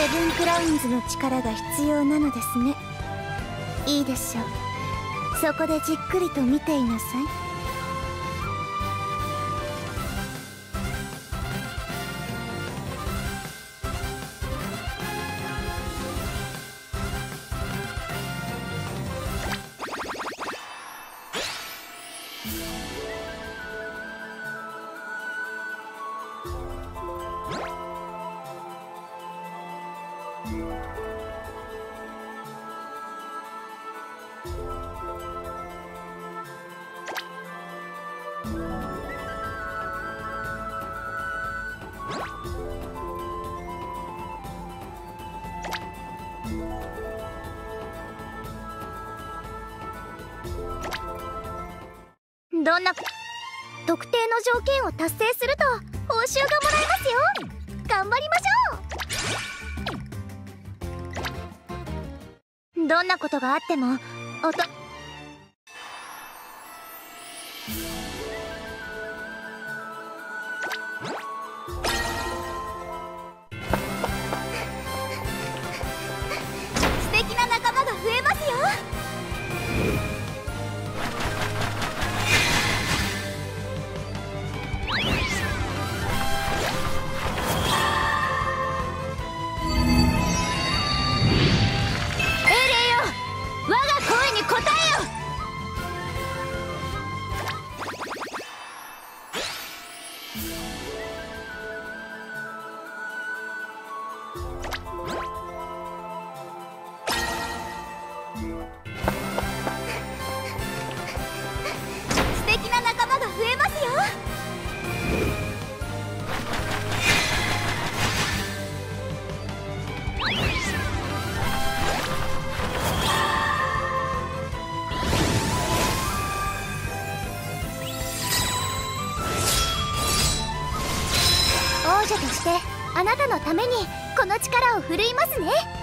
セブンクラウンズの力が必要なのですね。いいでしょう。そこでじっくりと見ていなさい。どんな特定の条件を達成すると報酬がもらえますよ。頑張りましょう。どんなことがあってもおと者としてあなたのためにこの力を振るいますね。